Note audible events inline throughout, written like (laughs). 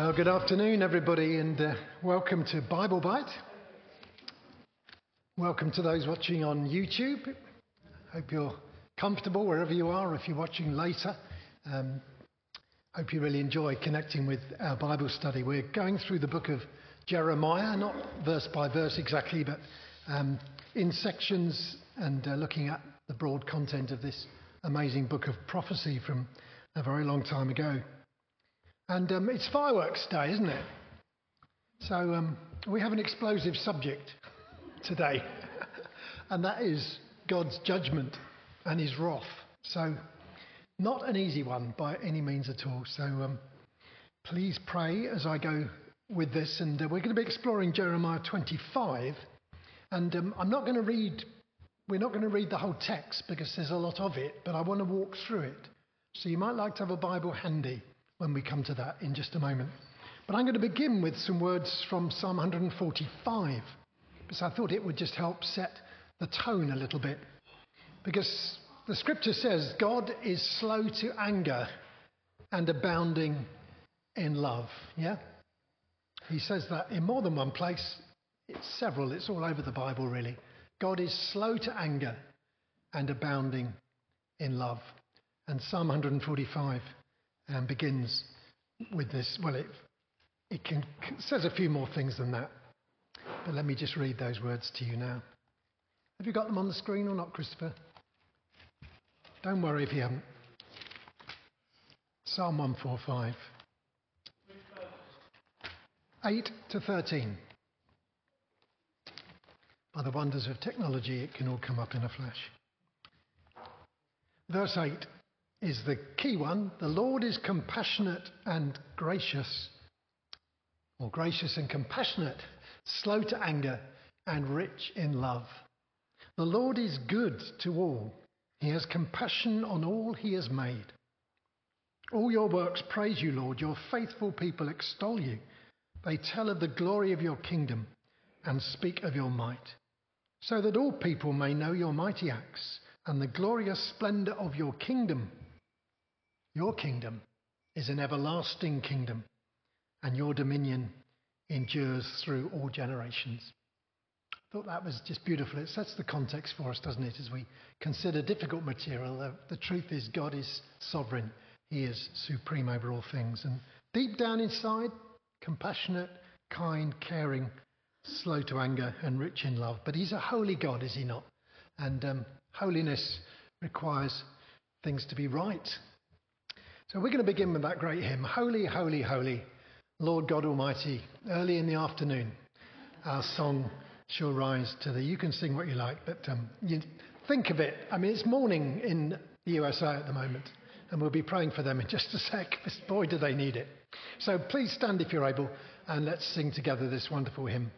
Well, good afternoon, everybody, and uh, welcome to Bible Bite. Welcome to those watching on YouTube. Hope you're comfortable wherever you are. If you're watching later, um, hope you really enjoy connecting with our Bible study. We're going through the book of Jeremiah, not verse by verse exactly, but um, in sections and uh, looking at the broad content of this amazing book of prophecy from a very long time ago. And um, it's fireworks day, isn't it? So um, we have an explosive subject today, (laughs) and that is God's judgment and his wrath. So, not an easy one by any means at all. So, um, please pray as I go with this. And uh, we're going to be exploring Jeremiah 25. And um, I'm not going to read, we're not going to read the whole text because there's a lot of it, but I want to walk through it. So, you might like to have a Bible handy when we come to that in just a moment. But I'm going to begin with some words from Psalm 145 because I thought it would just help set the tone a little bit. Because the scripture says God is slow to anger and abounding in love. Yeah? He says that in more than one place. It's several, it's all over the Bible, really. God is slow to anger and abounding in love. And Psalm 145 begins with this. Well, it, it can, says a few more things than that. But let me just read those words to you now. Have you got them on the screen or not, Christopher? Don't worry if you haven't. Psalm 145. 8 to 13. By the wonders of technology, it can all come up in a flash. Verse 8 is the key one. The Lord is compassionate and gracious, or gracious and compassionate, slow to anger, and rich in love. The Lord is good to all. He has compassion on all he has made. All your works praise you, Lord. Your faithful people extol you. They tell of the glory of your kingdom and speak of your might, so that all people may know your mighty acts and the glorious splendor of your kingdom. Your kingdom is an everlasting kingdom, and your dominion endures through all generations. I thought that was just beautiful. It sets the context for us, doesn't it, as we consider difficult material. The truth is, God is sovereign, He is supreme over all things. And deep down inside, compassionate, kind, caring, slow to anger, and rich in love. But He's a holy God, is He not? And um, holiness requires things to be right so we're going to begin with that great hymn Holy, Holy, Holy, Lord God Almighty. Early in the afternoon, our song shall rise to the. You can sing what you like, but um, you think of it. I mean, it's morning in the USA at the moment, and we'll be praying for them in just a sec. (laughs) Boy, do they need it. So please stand if you're able, and let's sing together this wonderful hymn.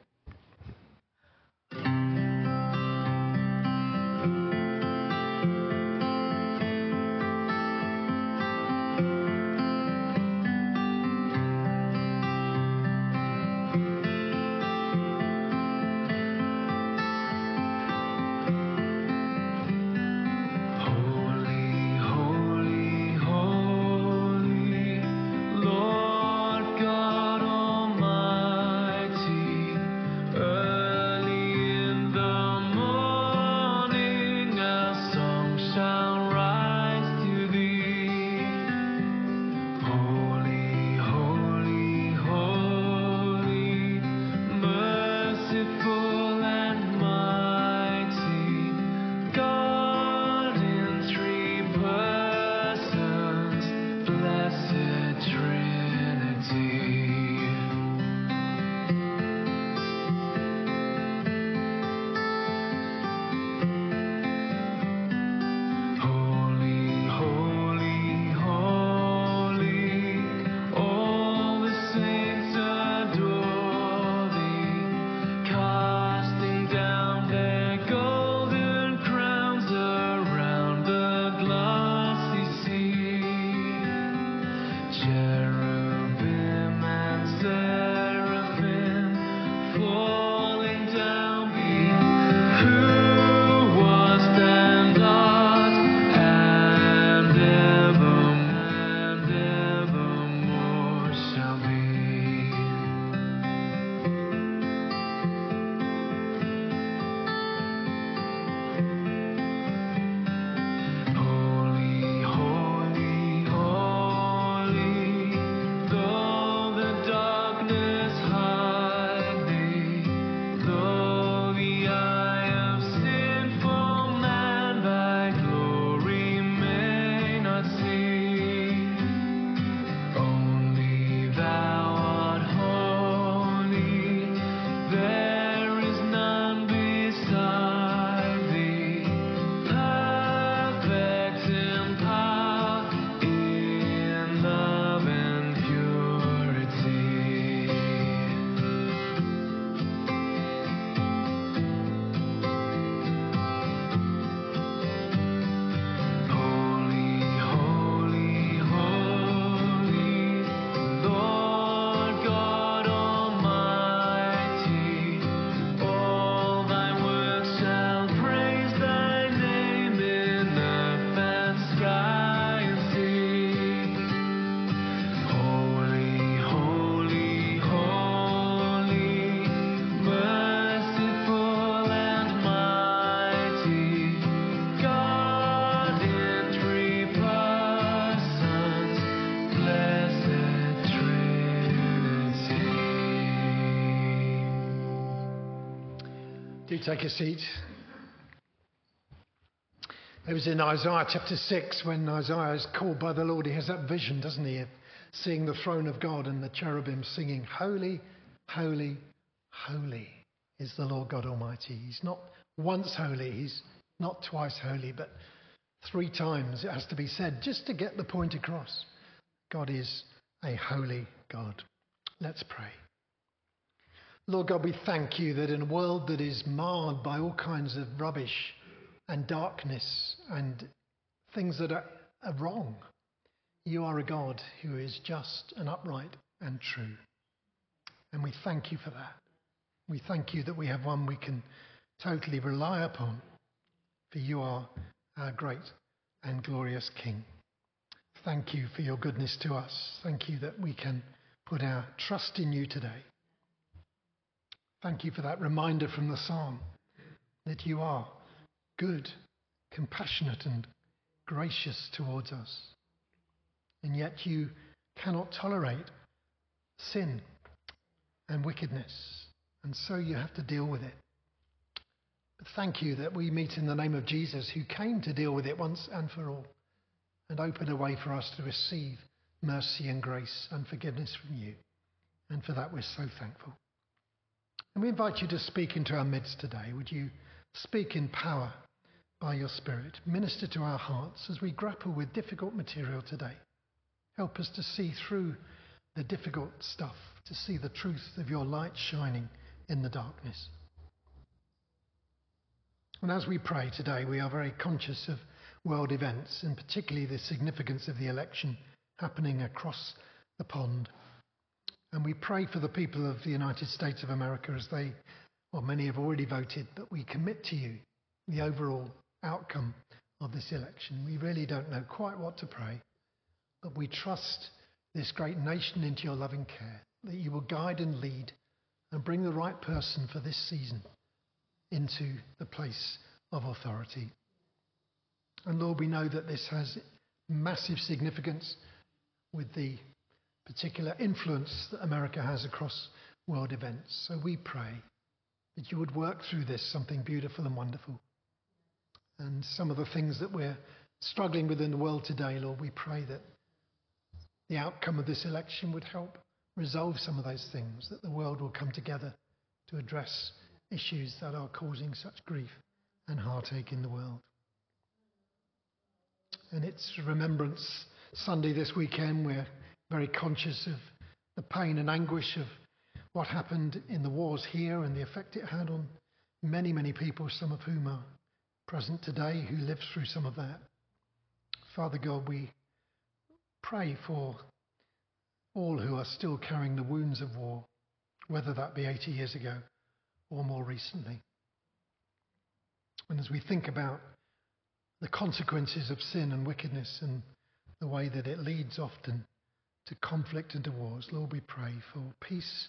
Do take a seat. It was in Isaiah chapter 6 when Isaiah is called by the Lord. He has that vision, doesn't he, seeing the throne of God and the cherubim singing, Holy, holy, holy is the Lord God Almighty. He's not once holy, he's not twice holy, but three times it has to be said just to get the point across. God is a holy God. Let's pray. Lord God, we thank you that in a world that is marred by all kinds of rubbish and darkness and things that are, are wrong, you are a God who is just and upright and true. And we thank you for that. We thank you that we have one we can totally rely upon, for you are our great and glorious King. Thank you for your goodness to us. Thank you that we can put our trust in you today. Thank you for that reminder from the psalm that you are good, compassionate, and gracious towards us. And yet you cannot tolerate sin and wickedness. And so you have to deal with it. But thank you that we meet in the name of Jesus, who came to deal with it once and for all and open a way for us to receive mercy and grace and forgiveness from you. And for that, we're so thankful. And we invite you to speak into our midst today. Would you speak in power by your Spirit? Minister to our hearts as we grapple with difficult material today. Help us to see through the difficult stuff, to see the truth of your light shining in the darkness. And as we pray today, we are very conscious of world events, and particularly the significance of the election happening across the pond. And we pray for the people of the United States of America as they, well, many have already voted, but we commit to you the overall outcome of this election. We really don't know quite what to pray, but we trust this great nation into your loving care, that you will guide and lead and bring the right person for this season into the place of authority. And Lord, we know that this has massive significance with the particular influence that America has across world events. So we pray that you would work through this something beautiful and wonderful. And some of the things that we're struggling with in the world today, Lord, we pray that the outcome of this election would help resolve some of those things, that the world will come together to address issues that are causing such grief and heartache in the world. And it's Remembrance Sunday this weekend. We're very conscious of the pain and anguish of what happened in the wars here and the effect it had on many, many people, some of whom are present today who lived through some of that. Father God, we pray for all who are still carrying the wounds of war, whether that be 80 years ago or more recently. And as we think about the consequences of sin and wickedness and the way that it leads often to conflict and to wars. Lord, we pray for peace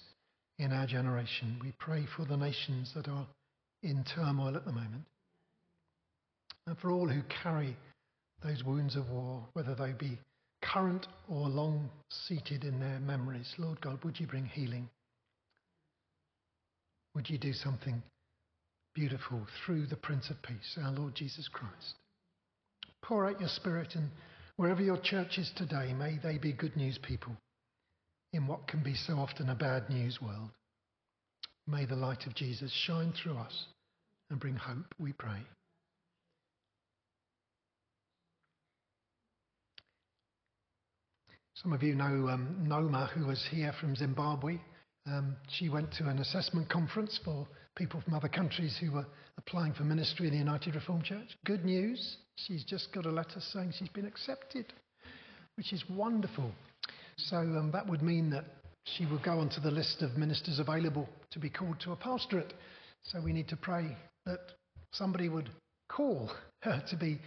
in our generation. We pray for the nations that are in turmoil at the moment. And for all who carry those wounds of war, whether they be current or long seated in their memories, Lord God, would you bring healing? Would you do something beautiful through the Prince of Peace, our Lord Jesus Christ? Pour out your Spirit, and wherever your church is today, may they be good news people in what can be so often a bad news world. May the light of Jesus shine through us and bring hope, we pray. Some of you know um, Noma, who was here from Zimbabwe. Um, she went to an assessment conference for people from other countries who were applying for ministry in the United Reformed Church. Good news, she's just got a letter saying she's been accepted, which is wonderful. So um, that would mean that she will go onto the list of ministers available to be called to a pastorate. So we need to pray that somebody would call (laughs) her to be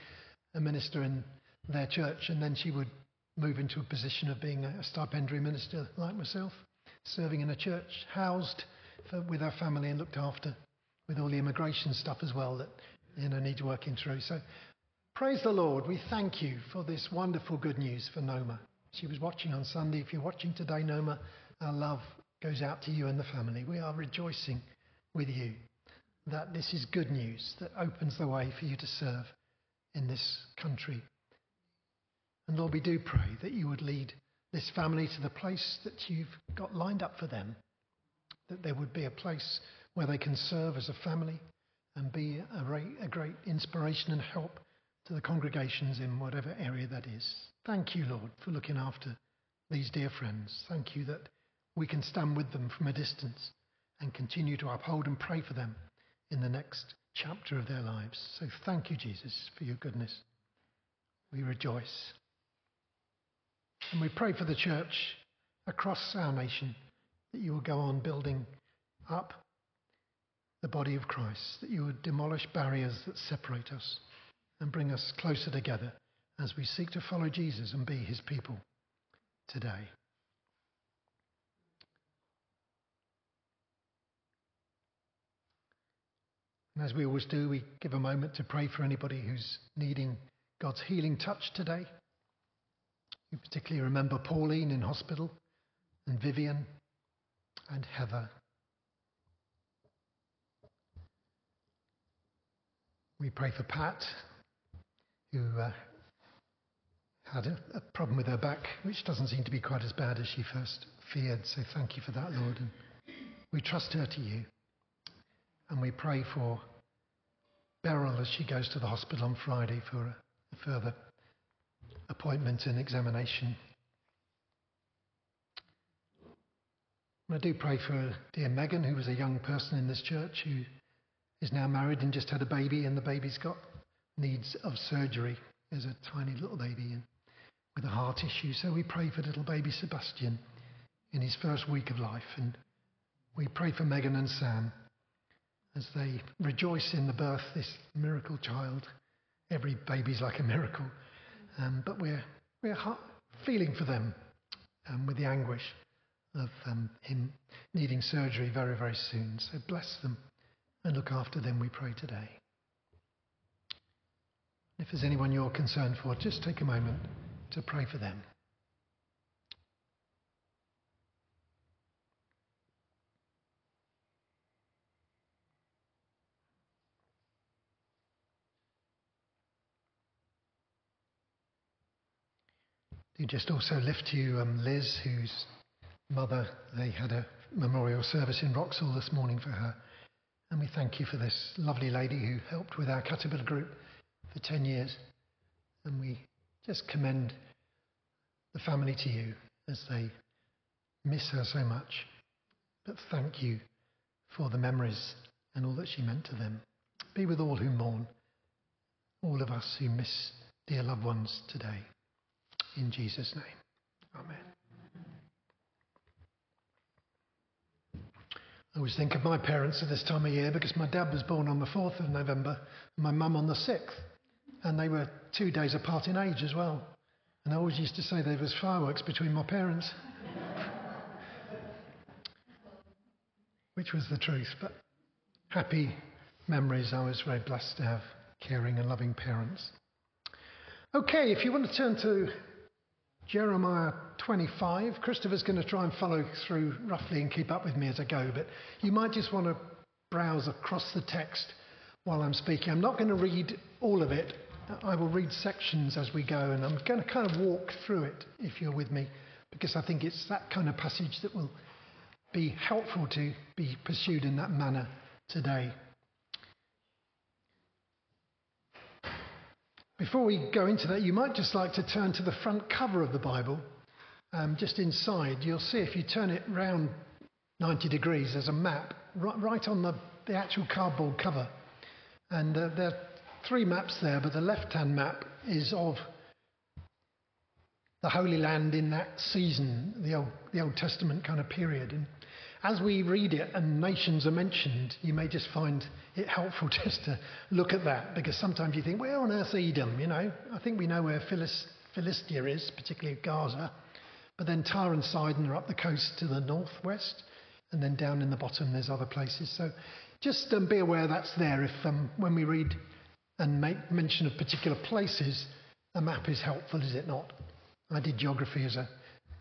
a minister in their church, and then she would move into a position of being a stipendiary minister like myself, serving in a church, housed for, with our family and looked after with all the immigration stuff as well that you know needs working through. So praise the Lord. We thank you for this wonderful good news for Noma. She was watching on Sunday. If you're watching today, Noma, our love goes out to you and the family. We are rejoicing with you that this is good news that opens the way for you to serve in this country. And Lord, we do pray that you would lead this family to the place that you've got lined up for them, that there would be a place where they can serve as a family and be a, a great inspiration and help to the congregations in whatever area that is. Thank you, Lord, for looking after these dear friends. Thank you that we can stand with them from a distance and continue to uphold and pray for them in the next chapter of their lives. So thank you, Jesus, for your goodness. We rejoice. And we pray for the church across our nation that you will go on building up the body of Christ, that you would demolish barriers that separate us and bring us closer together as we seek to follow Jesus and be his people today. And as we always do, we give a moment to pray for anybody who's needing God's healing touch today. We particularly remember Pauline in hospital, and Vivian, and Heather. We pray for Pat, who uh, had a, a, problem with her back, which doesn't seem to be quite as bad as she first feared. So thank you for that, Lord. And we trust her to you. And we pray for Beryl as she goes to the hospital on Friday for a, a further appointment and examination. And I do pray for dear Megan, who was a young person in this church who is now married and just had a baby, and the baby's got needs of surgery. There's a tiny little baby in, with a heart issue. So we pray for little baby Sebastian in his first week of life. And we pray for Megan and Sam as they rejoice in the birth this miracle child. Every baby's like a miracle, um, but we're, we're feeling for them um, with the anguish of um, him needing surgery very, very soon. So bless them and look after them, we pray today. If there's anyone you're concerned for, just take a moment to pray for them. Do just also lift you um, Liz, whose mother, they had a memorial service in Wroxall this morning for her. And we thank you for this lovely lady who helped with our Caterpillar group for 10 years. And we just commend the family to you as they miss her so much. But thank you for the memories and all that she meant to them. Be with all who mourn, all of us who miss dear loved ones today. In Jesus' name. Amen. I always think of my parents at this time of year because my dad was born on the 4th of November and my mum on the 6th. And they were two days apart in age as well. And I always used to say there was fireworks between my parents. (laughs) Which was the truth. But happy memories. I was very blessed to have caring and loving parents. Okay, if you want to turn to Jeremiah 25. Christopher's going to try and follow through roughly and keep up with me as I go, but you might just want to browse across the text while I'm speaking. I'm not going to read all of it. I will read sections as we go, and I'm going to kind of walk through it if you're with me, because I think it's that kind of passage that will be helpful to be pursued in that manner today. Before we go into that, you might just like to turn to the front cover of the Bible. Um, just inside, you'll see if you turn it round 90 degrees, there's a map right, right on the, the actual cardboard cover. And uh, there three maps there, but the left hand map is of the Holy Land in that season, the Old, the Old Testament kind of period. And as we read it and nations are mentioned, you may just find it helpful (laughs) just to look at that because sometimes you think, where on earth Edom? You know, I think we know where Philis, Philistia is, particularly Gaza. But then Tyre and Sidon are up the coast to the northwest, and then down in the bottom there's other places. So just um, be aware that's there if um, when we read and make mention of particular places, a map is helpful, is it not? I did geography as a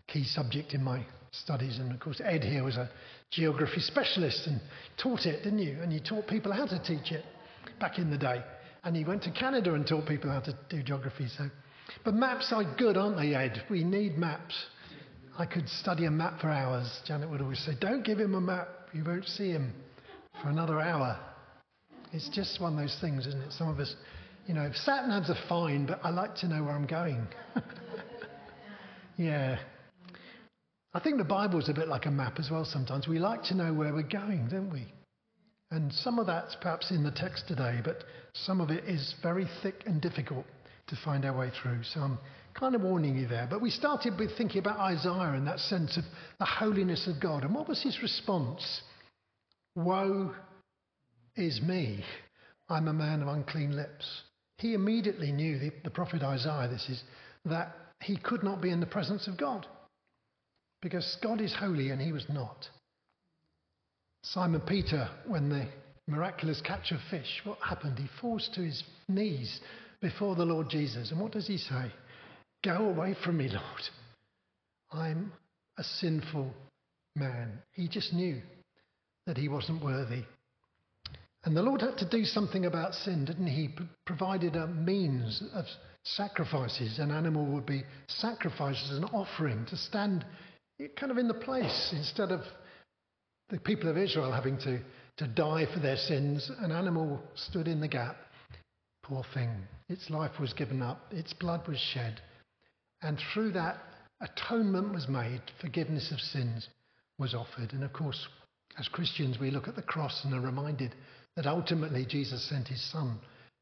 key subject in my studies. And of course, Ed here was a geography specialist and taught it, didn't you? And you taught people how to teach it back in the day. And he went to Canada and taught people how to do geography. So, but maps are good, aren't they, Ed? We need maps. I could study a map for hours. Janet would always say, "Don't give him a map; you won't see him for another hour." It's just one of those things, isn't it? Some of us, you know, sat navs are fine, but I like to know where I'm going. (laughs) yeah, I think the Bible's a bit like a map as well sometimes. We like to know where we're going, don't we? And some of that's perhaps in the text today, but some of it is very thick and difficult to find our way through. So I'm kind of warning you there. But we started with thinking about Isaiah and that sense of the holiness of God. And what was his response? Woe is me. I'm a man of unclean lips. He immediately knew, the, the prophet Isaiah, this is, that he could not be in the presence of God because God is holy and he was not. Simon Peter, when the miraculous catch of fish, what happened? He falls to his knees before the Lord Jesus. And what does he say? Go away from me, Lord. I'm a sinful man. He just knew that he wasn't worthy. And the Lord had to do something about sin, didn't he? He provided a means of sacrifices. An animal would be sacrificed as an offering to stand kind of in the place. Instead of the people of Israel having to, to die for their sins, an animal stood in the gap. Poor thing. Its life was given up, its blood was shed. And through that, atonement was made, forgiveness of sins was offered. And of course, as Christians, we look at the cross and are reminded that ultimately Jesus sent his Son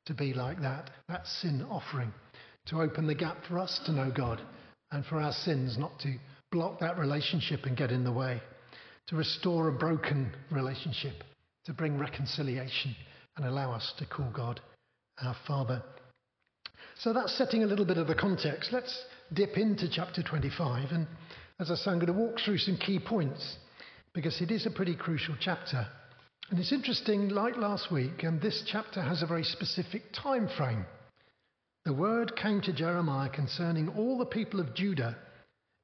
to be like that, that sin offering, to open the gap for us to know God and for our sins not to block that relationship and get in the way, to restore a broken relationship, to bring reconciliation and allow us to call God our Father. So that's setting a little bit of the context. Let's dip into chapter 25. And as I say, I'm going to walk through some key points because it is a pretty crucial chapter. And it's interesting, like last week, and this chapter has a very specific time frame. The word came to Jeremiah concerning all the people of Judah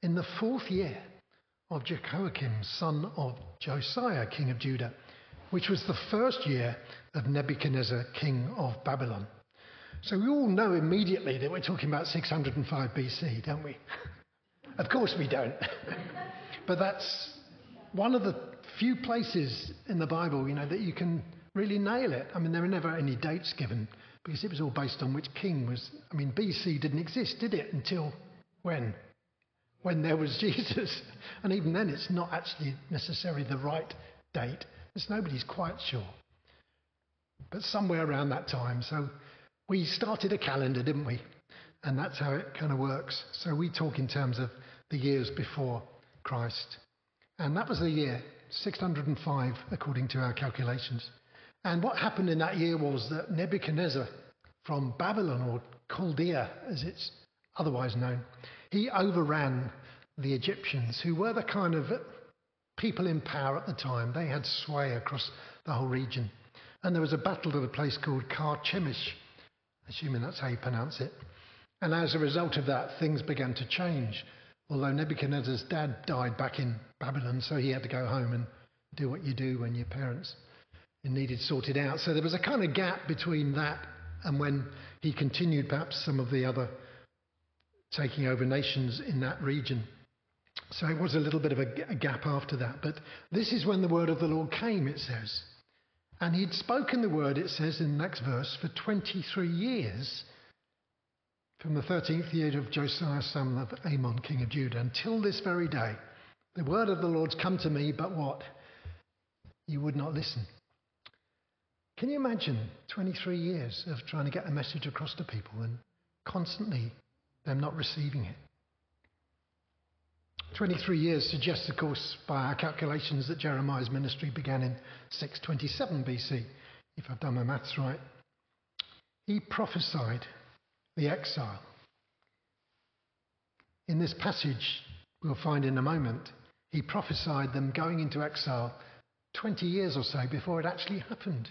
in the fourth year of Jehoiakim, son of Josiah, king of Judah, which was the first year of Nebuchadnezzar, king of Babylon. So we all know immediately that we're talking about 605 BC, don't we? (laughs) of course we don't. (laughs) but that's one of the few places in the Bible, you know, that you can really nail it. I mean, there are never any dates given because it was all based on which king was. I mean, BC didn't exist, did it? Until when? when there was (laughs) Jesus. And even then, it's not actually necessarily the right date. Because nobody's quite sure. But somewhere around that time. So we started a calendar, didn't we? And that's how it kind of works. So we talk in terms of the years before Christ. And that was the year 605, according to our calculations. And what happened in that year was that Nebuchadnezzar from Babylon, or Chaldea as it's otherwise known, he overran the Egyptians, who were the kind of people in power at the time. They had sway across the whole region. And there was a battle at a place called Carchemish, assuming that's how you pronounce it. And as a result of that, things began to change. Although Nebuchadnezzar's dad died back in Babylon, so he had to go home and do what you do when your parents needed sorted out. So there was a kind of gap between that and when he continued perhaps some of the other taking over nations in that region. So it was a little bit of a, gap after that. But this is when the word of the Lord came, it says. And he'd spoken the word, it says in the next verse, for 23 years, from the 13th year of Josiah, son of Amon, king of Judah, until this very day. The word of the Lord's come to me, but what? You would not listen. Can you imagine 23 years of trying to get a message across to people and constantly them not receiving it. 23 years suggests, of course, by our calculations, that Jeremiah's ministry began in 627 BC, if I've done my maths right. He prophesied the exile. In this passage, we'll find in a moment, he prophesied them going into exile 20 years or so before it actually happened.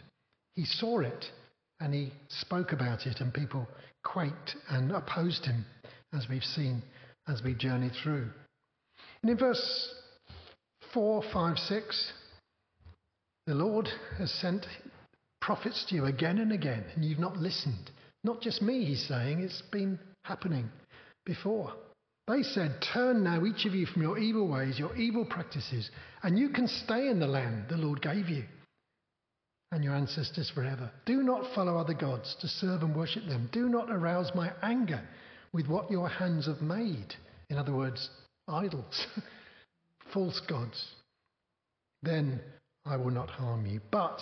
He saw it and he spoke about it, and people quaked and opposed him as we've seen as we journey through. And in verse 4, 5, 6, the Lord has sent prophets to you again and again, and you've not listened. Not just me, he's saying, it's been happening before. They said, Turn now, each of you, from your evil ways, your evil practices, and you can stay in the land the Lord gave you and your ancestors forever. Do not follow other gods to serve and worship them. Do not arouse my anger with what your hands have made. In other words, idols, (laughs) false gods. Then I will not harm you. But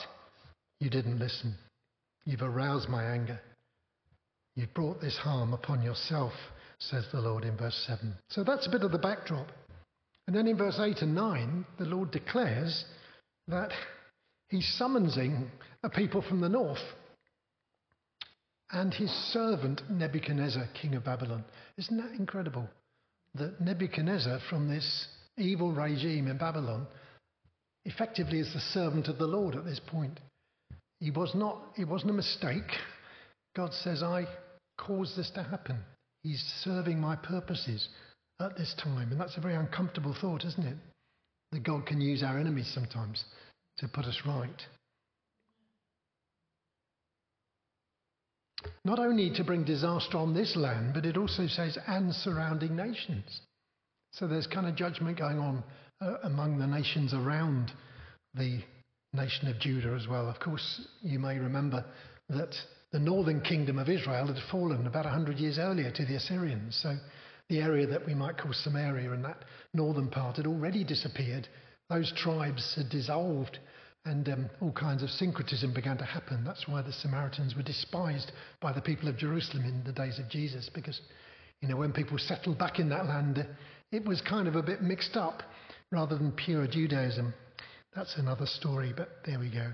you didn't listen. You've aroused my anger. You've brought this harm upon yourself, says the Lord in verse 7. So that's a bit of the backdrop. And then in verse 8 and 9, the Lord declares that he's summoning a people from the north and his servant Nebuchadnezzar, king of Babylon. Isn't that incredible? That Nebuchadnezzar, from this evil regime in Babylon, effectively is the servant of the Lord at this point. He was not, it wasn't a mistake. God says, I caused this to happen. He's serving my purposes at this time. And that's a very uncomfortable thought, isn't it? That God can use our enemies sometimes to put us right. Not only to bring disaster on this land, but it also says, and surrounding nations. So there's kind of judgment going on uh, among the nations around the nation of Judah as well. Of course, you may remember that the northern kingdom of Israel had fallen about 100 years earlier to the Assyrians. So the area that we might call Samaria and that northern part had already disappeared. Those tribes had dissolved and um, all kinds of syncretism began to happen. That's why the Samaritans were despised by the people of Jerusalem in the days of Jesus, because, you know, when people settled back in that land, it was kind of a bit mixed up rather than pure Judaism. That's another story, but there we go.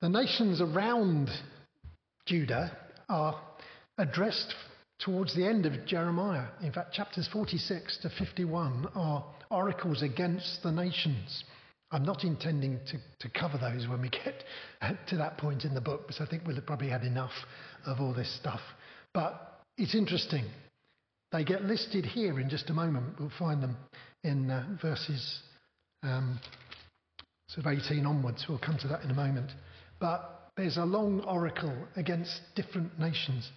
The nations around Judah are addressed towards the end of Jeremiah. In fact, chapters 46 to 51 are oracles against the nations. I'm not intending to, to cover those when we get to that point in the book, because I think we'll have probably had enough of all this stuff. But it's interesting. They get listed here in just a moment. We'll find them in uh, verses um, sort of 18 onwards. We'll come to that in a moment. But there's a long oracle against different nations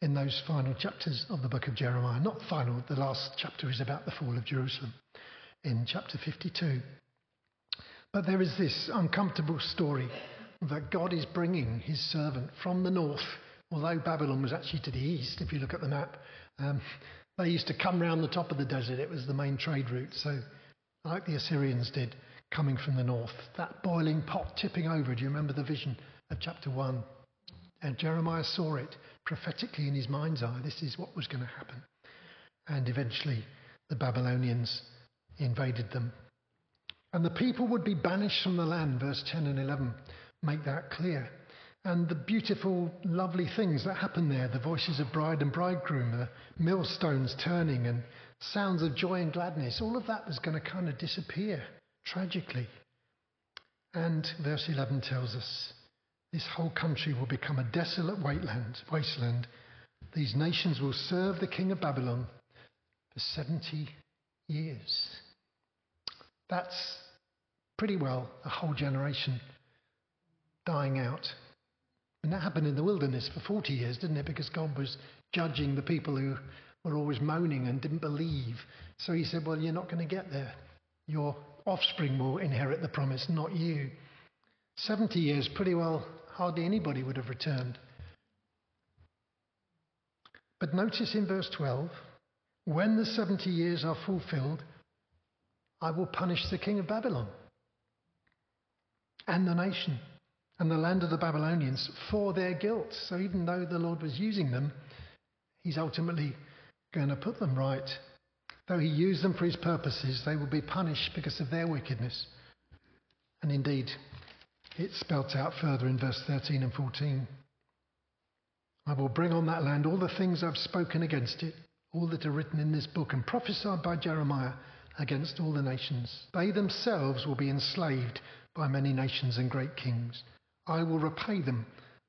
in those final chapters of the book of Jeremiah. Not final, the last chapter is about the fall of Jerusalem in chapter 52. But there is this uncomfortable story that God is bringing his servant from the north, although Babylon was actually to the east, if you look at the map. Um, they used to come round the top of the desert, it was the main trade route. So, like the Assyrians did, coming from the north, that boiling pot tipping over. Do you remember the vision of chapter 1? And Jeremiah saw it prophetically in his mind's eye. This is what was going to happen. And eventually, the Babylonians invaded them and the people would be banished from the land, verse 10 and 11 make that clear. And the beautiful, lovely things that happen there the voices of bride and bridegroom, the millstones turning, and sounds of joy and gladness all of that was going to kind of disappear tragically. And verse 11 tells us this whole country will become a desolate wasteland. wasteland. These nations will serve the king of Babylon for 70 years. That's pretty well a whole generation dying out. And that happened in the wilderness for 40 years, didn't it? Because God was judging the people who were always moaning and didn't believe. So he said, Well, you're not going to get there. Your offspring will inherit the promise, not you. 70 years, pretty well, hardly anybody would have returned. But notice in verse 12 when the 70 years are fulfilled, I will punish the king of Babylon and the nation and the land of the Babylonians for their guilt. So even though the Lord was using them, he's ultimately going to put them right. Though he used them for his purposes, they will be punished because of their wickedness. And indeed, it's spelt out further in verse 13 and 14. I will bring on that land all the things I've spoken against it, all that are written in this book and prophesied by Jeremiah against all the nations. They themselves will be enslaved by many nations and great kings. I will repay them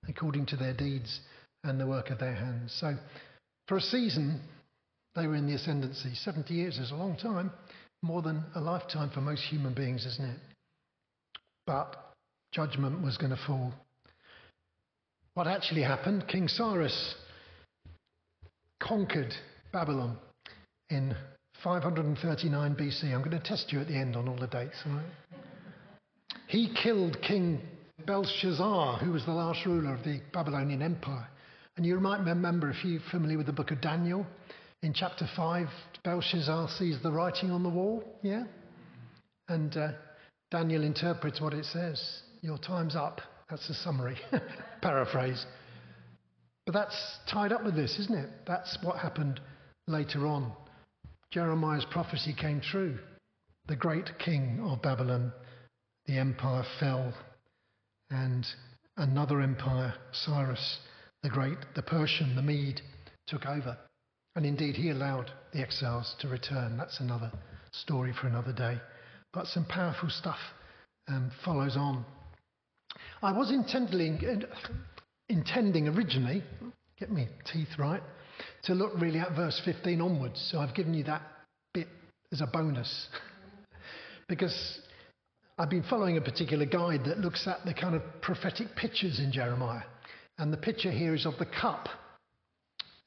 according to their deeds and the work of their hands. So, for a season, They were in the ascendancy. 70 years is a long time, more than a lifetime for most human beings, isn't it? But judgment was going to fall. What actually happened? King Cyrus conquered Babylon in 539 BC. I'm going to test you at the end on all the dates. He killed King Belshazzar, who was the last ruler of the Babylonian Empire. And you might remember, if you're familiar with the book of Daniel, in chapter 5, Belshazzar sees the writing on the wall, yeah? And uh, Daniel interprets what it says. Your time's up. That's the summary, (laughs) paraphrase. But that's tied up with this, isn't it? That's what happened later on. Jeremiah's prophecy came true. The great king of Babylon, the empire fell, and another empire, Cyrus the Great, the Persian, the Mede, took over. And indeed, he allowed the exiles to return. That's another story for another day. But some powerful stuff um, follows on. I was intending, intending originally, get me teeth right, to look really at verse 15 onwards. So I've given you that bit as a bonus. (laughs) because I've been following a particular guide that looks at the kind of prophetic pictures in Jeremiah. And the picture here is of the cup.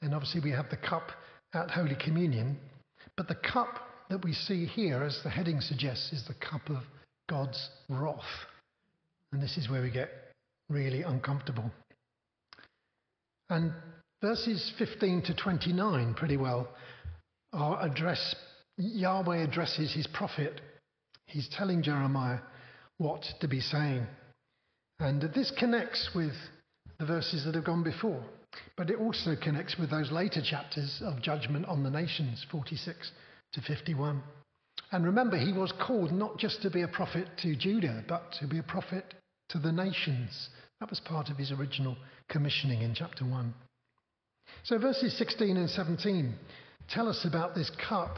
And obviously, we have the cup at Holy Communion. But the cup that we see here, as the heading suggests, is the cup of God's wrath. And this is where we get really uncomfortable. And verses 15 to 29, pretty well, are address. Yahweh addresses his prophet. He's telling Jeremiah what to be saying. And this connects with the verses that have gone before. But it also connects with those later chapters of judgment on the nations, 46 to 51. And remember, he was called not just to be a prophet to Judah, but to be a prophet to the nations. That was part of his original commissioning in chapter 1. So verses 16 and 17 tell us about this cup,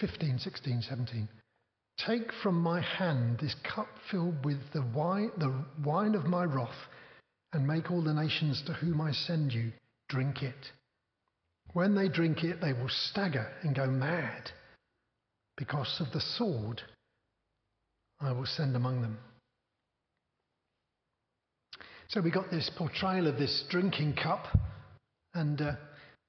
15, 16, 17. Take from my hand this cup filled with the wine, the wine of my wrath and make all the nations to whom I send you drink it. When they drink it, they will stagger and go mad because of the sword I will send among them. So we got this portrayal of this drinking cup, and uh,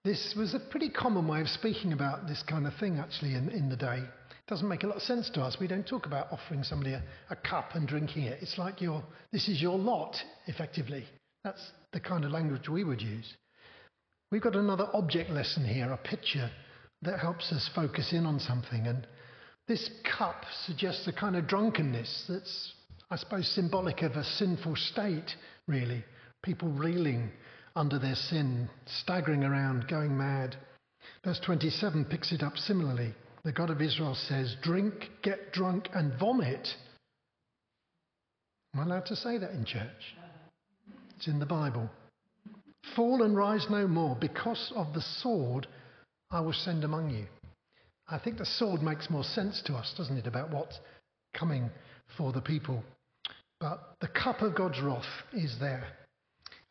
this was a pretty common way of speaking about this kind of thing actually in, in the day. Doesn't make a lot of sense to us. We don't talk about offering somebody a, a cup and drinking it. It's like your, this is your lot, effectively. That's the kind of language we would use. We've got another object lesson here, a picture that helps us focus in on something. And this cup suggests a kind of drunkenness that's, I suppose, symbolic of a sinful state, really. People reeling under their sin, staggering around, going mad. Verse 27 picks it up similarly the God of Israel says, Drink, get drunk, and vomit. Am I allowed to say that in church? It's in the Bible. Fall and rise no more, because of the sword I will send among you. I think the sword makes more sense to us, doesn't it, about what's coming for the people. But the cup of God's wrath is there.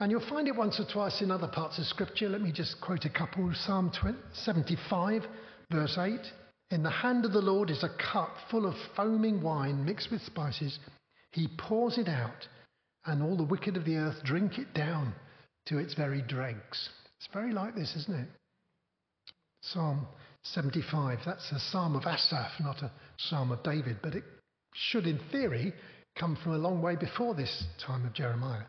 And you'll find it once or twice in other parts of Scripture. Let me just quote a couple Psalm 75, verse 8. In the hand of the Lord is a cup full of foaming wine mixed with spices. He pours it out, and all the wicked of the earth drink it down to its very dregs. It's very like this, isn't it? Psalm 75. That's a psalm of Asaph, not a psalm of David, but it should, in theory, come from a long way before this time of Jeremiah.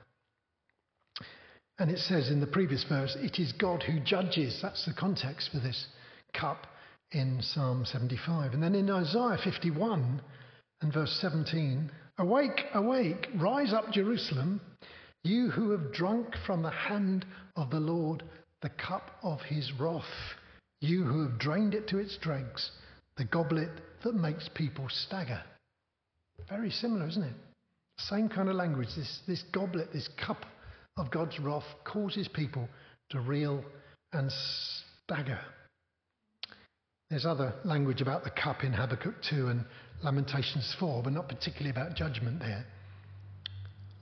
And it says in the previous verse, it is God who judges. That's the context for this cup in Psalm 75. And then in Isaiah 51 and verse 17, Awake, awake, rise up, Jerusalem, you who have drunk from the hand of the Lord the cup of his wrath, you who have drained it to its dregs, the goblet that makes people stagger. Very similar, isn't it? Same kind of language. This, this goblet, this cup of God's wrath, causes people to reel and stagger. There's other language about the cup in Habakkuk 2 and Lamentations 4, but not particularly about judgment there.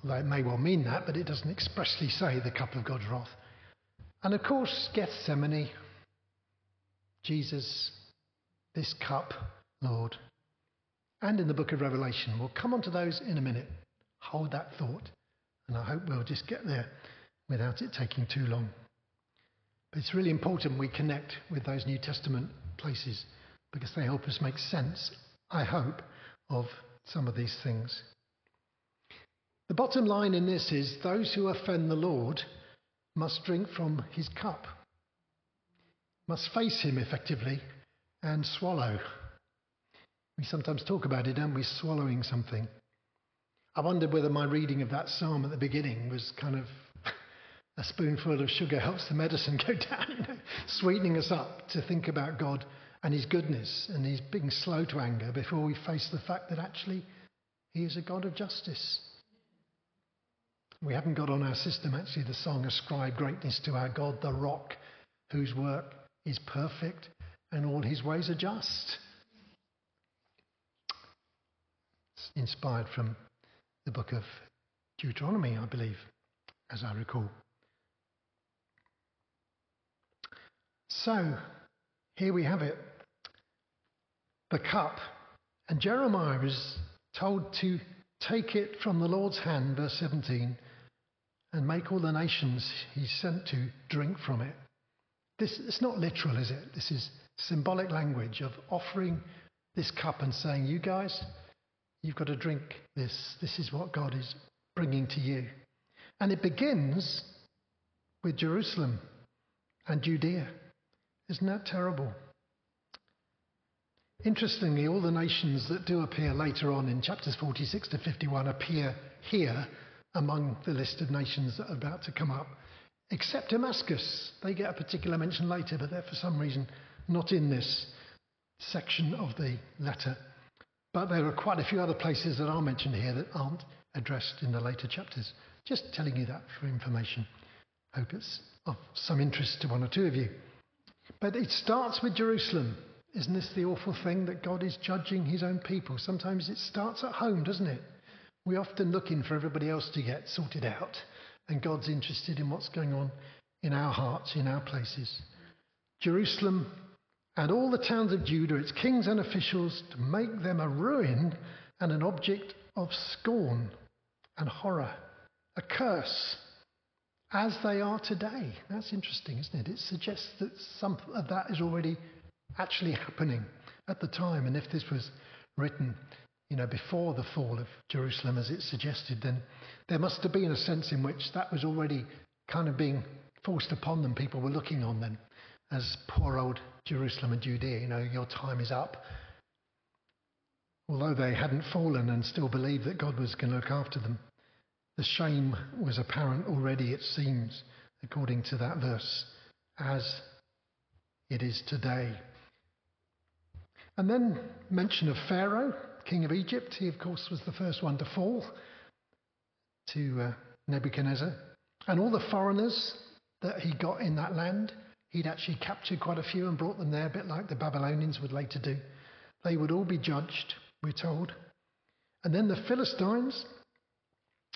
Although it may well mean that, but it doesn't expressly say the cup of God's wrath. And of course, Gethsemane. Jesus, this cup, Lord. And in the book of Revelation. We'll come on to those in a minute. Hold that thought. And I hope we'll just get there without it taking too long. But it's really important we connect with those New Testament places because they help us make sense, I hope, of some of these things. The bottom line in this is those who offend the Lord must drink from his cup, must face him effectively and swallow. We sometimes talk about it, don't we? Swallowing something. I wondered whether my reading of that psalm at the beginning was kind of a spoonful of sugar helps the medicine go (laughs) down, you know, sweetening us up to think about God and His goodness and His being slow to anger before we face the fact that actually He is a God of justice. We haven't got on our system actually the song Ascribe Greatness to Our God, the rock, whose work is perfect and all His ways are just. It's inspired from the book of Deuteronomy, I believe, as I recall. So, here we have it the cup. And Jeremiah is told to take it from the Lord's hand, verse 17, and make all the nations he's sent to drink from it. This it's not literal, is it? This is symbolic language of offering this cup and saying, You guys, you've got to drink this. This is what God is bringing to you. And it begins with Jerusalem and Judea. Isn't that terrible? Interestingly, all the nations that do appear later on in chapters 46 to 51 appear here among the list of nations that are about to come up, except Damascus. They get a particular mention later, but they're for some reason not in this section of the letter. But there are quite a few other places that are mentioned here that aren't addressed in the later chapters. Just telling you that for information. Hope it's of some interest to one or two of you. But it starts with Jerusalem. Isn't this the awful thing that God is judging his own people? Sometimes it starts at home, doesn't it? We're often looking for everybody else to get sorted out, and God's interested in what's going on in our hearts, in our places. Jerusalem and all the towns of Judah, its kings and officials, to make them a ruin and an object of scorn and horror, a curse as they are today. That's interesting, isn't it? It suggests that some of that is already actually happening at the time. And if this was written, you know, before the fall of Jerusalem, as it suggested, then there must have been a sense in which that was already kind of being forced upon them. People were looking on them as poor old Jerusalem and Judea. You know, your time is up. Although they hadn't fallen and still believed that God was going to look after them. The shame was apparent already, it seems, according to that verse, as it is today. And then mention of Pharaoh, king of Egypt. He, of course, was the first one to fall to uh, Nebuchadnezzar. And all the foreigners that he got in that land, he'd actually captured quite a few and brought them there, a bit like the Babylonians would later do. They would all be judged, we're told. And then the Philistines,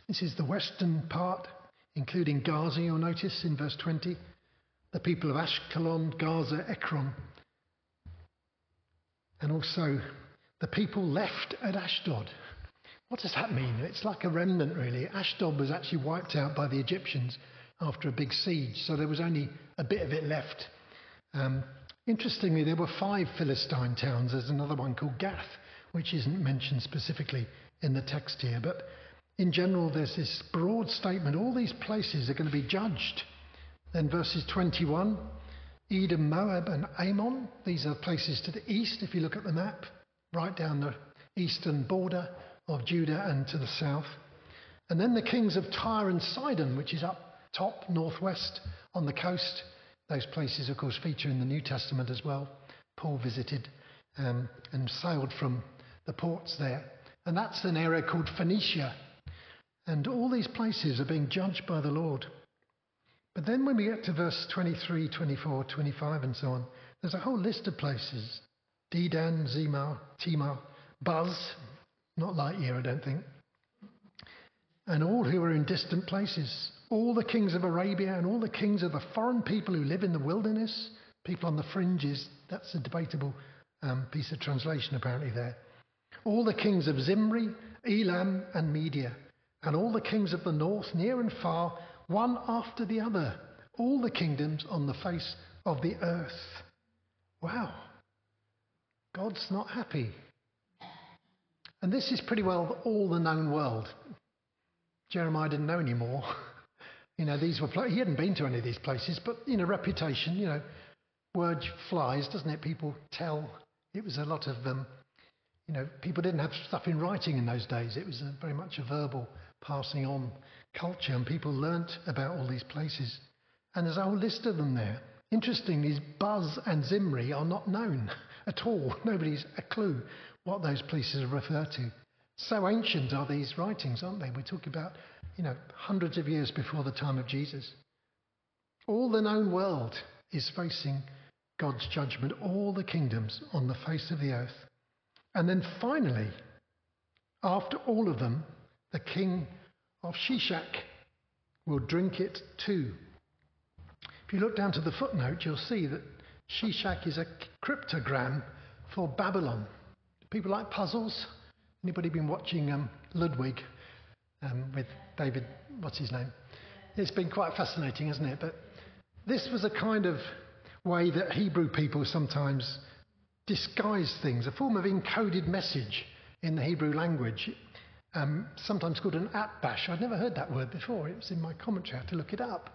this is the western part, including Gaza, you'll notice in verse 20. The people of Ashkelon, Gaza, Ekron. And also the people left at Ashdod. What does that mean? It's like a remnant, really. Ashdod was actually wiped out by the Egyptians after a big siege, so there was only a bit of it left. Um, interestingly, there were five Philistine towns. There's another one called Gath, which isn't mentioned specifically in the text here, but in general, there's this broad statement all these places are going to be judged. Then, verses 21 Edom, Moab, and Ammon. These are places to the east, if you look at the map, right down the eastern border of Judah and to the south. And then the kings of Tyre and Sidon, which is up top, northwest on the coast. Those places, of course, feature in the New Testament as well. Paul visited um, and sailed from the ports there. And that's an area called Phoenicia. And all these places are being judged by the Lord. But then when we get to verse 23, 24, 25, and so on, there's a whole list of places. Dedan, Zimah, Timah, Buz, not Lightyear, I don't think, and all who are in distant places, all the kings of Arabia and all the kings of the foreign people who live in the wilderness, People on the fringes, that's a debatable um, piece of translation apparently there. All the kings of Zimri, Elam, and Media, and all the kings of the north, near and far, one after the other, all the kingdoms on the face of the earth. Wow. God's not happy. And this is pretty well all the known world. Jeremiah didn't know anymore. (laughs) you know, these were he hadn't been to any of these places, but you know, reputation, you know, word flies, doesn't it? People tell. It was a lot of um, you know, people didn't have stuff in writing in those days. It was a, very much a verbal passing on culture, and people learnt about all these places. And there's a whole list of them there. Interestingly, Buz and Zimri are not known (laughs) at all. (laughs) Nobody's a clue what those places refer to. So ancient are these writings, aren't they? We're talking about, you know, hundreds of years before the time of Jesus. All the known world is facing God's judgment, all the kingdoms on the face of the earth. And then finally, after all of them, the king of Sheshach will drink it too. If you look down to the footnote, you'll see that Sheshach is a cryptogram for Babylon. People like puzzles. Anybody been watching um, Ludwig um, with David, what's his name? It's been quite fascinating, hasn't it? But this was a kind of way that Hebrew people sometimes disguise things, a form of encoded message in the Hebrew language, um, sometimes called an app atbash. I'd never heard that word before. It was in my commentary. I had to look it up.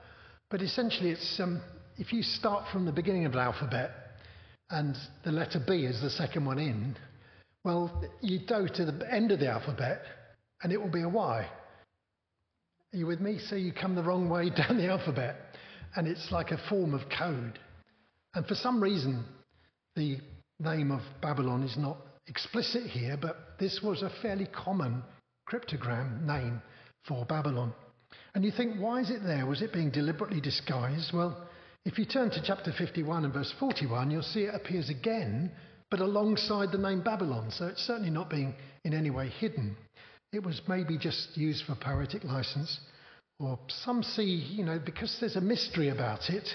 But essentially, it's um, if you start from the beginning of the alphabet and the letter B is the second one in, well, you go to the end of the alphabet and it will be a Y. Are you with me? So you come the wrong way (laughs) down the alphabet and it's like a form of code. And for some reason, the name of Babylon is not explicit here, but this was a fairly common cryptogram name for Babylon. And you think, why is it there? Was it being deliberately disguised? Well, if you turn to chapter 51 and verse 41, you'll see it appears again, but alongside the name Babylon. So it's certainly not being in any way hidden. It was maybe just used for poetic license. Or some see, you know, because there's a mystery about it,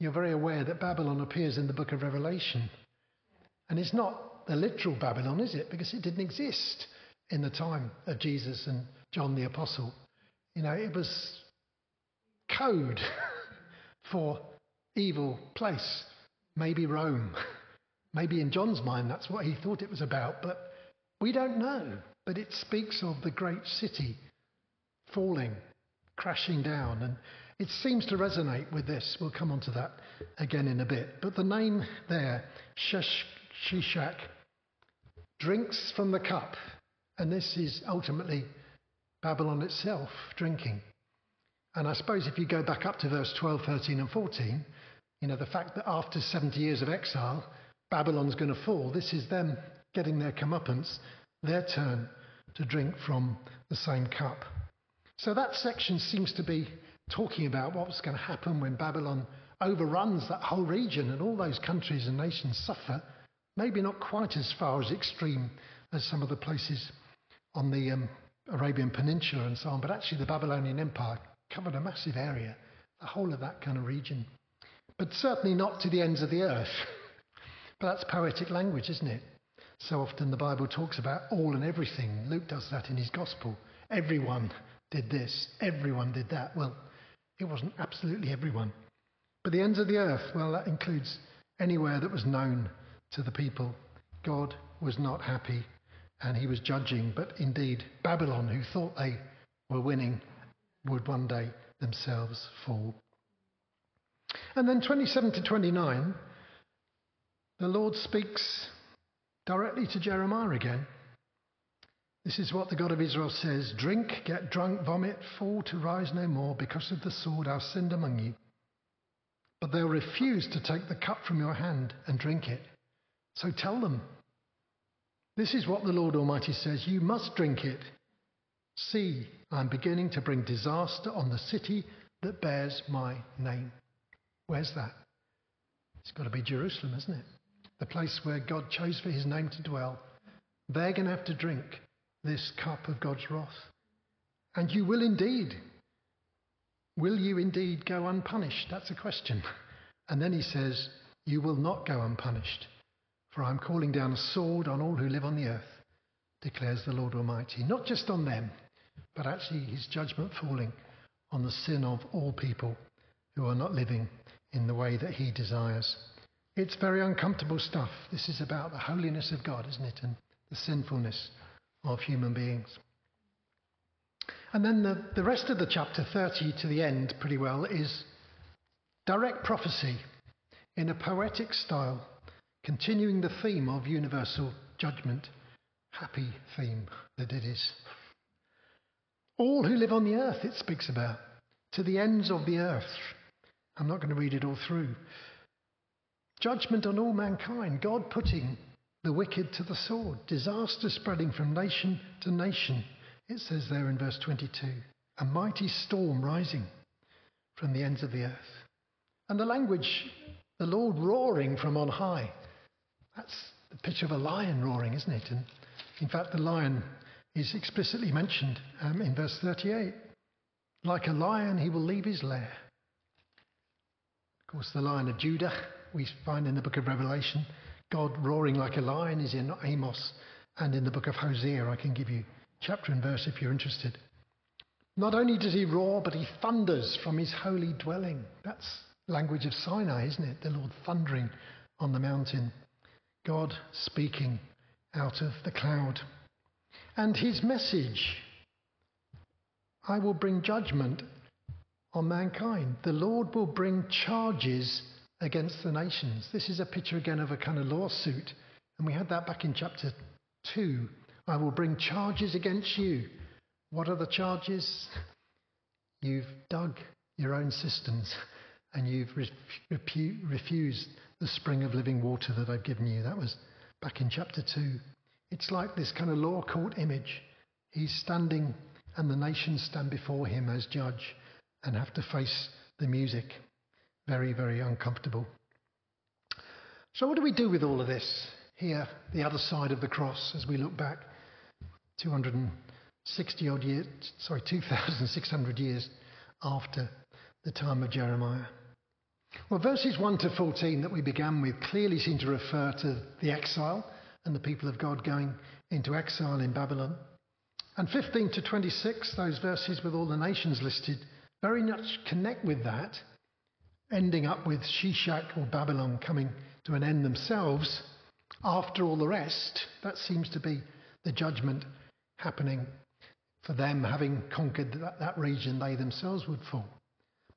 you're very aware that Babylon appears in the book of Revelation. And it's not the literal Babylon, is it? Because it didn't exist in the time of Jesus and John the Apostle. You know, it was code (laughs) for evil place. Maybe Rome. (laughs) Maybe in John's mind that's what he thought it was about, but we don't know. But it speaks of the great city falling, crashing down, and it seems to resonate with this. We'll come on to that again in a bit. But the name there, Sheshach, drinks from the cup. And this is ultimately Babylon itself drinking. And I suppose if you go back up to verse 12, 13, and 14, you know, the fact that after 70 years of exile, Babylon's going to fall, this is them getting their comeuppance, their turn to drink from the same cup. So that section seems to be talking about what's going to happen when Babylon overruns that whole region and all those countries and nations suffer Maybe not quite as far as extreme as some of the places on the um, Arabian Peninsula and so on, but actually the Babylonian Empire covered a massive area, the whole of that kind of region. But certainly not to the ends of the earth. (laughs) but that's poetic language, isn't it? So often the Bible talks about all and everything. Luke does that in his gospel. Everyone did this, everyone did that. Well, it wasn't absolutely everyone. But the ends of the earth, well, that includes anywhere that was known to the people. God was not happy and he was judging, but indeed, Babylon, who thought they were winning, would one day themselves fall. And then 27 to 29, the Lord speaks directly to Jeremiah again. This is what the God of Israel says Drink, get drunk, vomit, fall to rise no more because of the sword I'll send among you. But they'll refuse to take the cup from your hand and drink it. So tell them. This is what the Lord Almighty says You must drink it. See, I'm beginning to bring disaster on the city that bears my name. Where's that? It's got to be Jerusalem, isn't it? The place where God chose for his name to dwell. They're going to have to drink this cup of God's wrath. And you will indeed. Will you indeed go unpunished? That's a question. And then he says, You will not go unpunished, for I am calling down a sword on all who live on the earth, declares the Lord Almighty. Not just on them, but actually his judgment falling on the sin of all people who are not living in the way that he desires. It's very uncomfortable stuff. This is about the holiness of God, isn't it? And the sinfulness of human beings. And then the, the rest of the chapter, 30 to the end, pretty well, is direct prophecy in a poetic style, continuing the theme of universal judgment. Happy theme that it is. All who live on the earth, it speaks about, to the ends of the earth. I'm not going to read it all through. Judgment on all mankind, God putting the wicked to the sword, disaster spreading from nation to nation. It says there in verse 22 a mighty storm rising from the ends of the earth. And the language, the Lord roaring from on high. That's the picture of a lion roaring, isn't it? And in fact, the lion is explicitly mentioned um, in verse 38. Like a lion, he will leave his lair. Of course, the lion of Judah, we find in the book of Revelation. God roaring like a lion is in Amos and in the book of Hosea. I can give you chapter and verse if you're interested. Not only does he roar, but he thunders from his holy dwelling. That's language of Sinai, isn't it? The Lord thundering on the mountain. God speaking out of the cloud. And his message I will bring judgment on mankind. The Lord will bring charges against the nations. This is a picture again of a kind of lawsuit. And we had that back in chapter 2. I will bring charges against you. What are the charges? You've dug your own cisterns and you've refused the spring of living water that I've given you. That was back in chapter 2. It's like this kind of law court image. He's standing, and the nations stand before him as judge and have to face the music. Very, very uncomfortable. So, what do we do with all of this here, the other side of the cross, as we look back 260 odd years, sorry, 2,600 years after the time of Jeremiah? Well, verses 1 to 14 that we began with clearly seem to refer to the exile and the people of God going into exile in Babylon. And 15 to 26, those verses with all the nations listed, very much connect with that, ending up with Sheshach or Babylon coming to an end themselves. After all the rest, that seems to be the judgment happening for them, having conquered that, that region, they themselves would fall.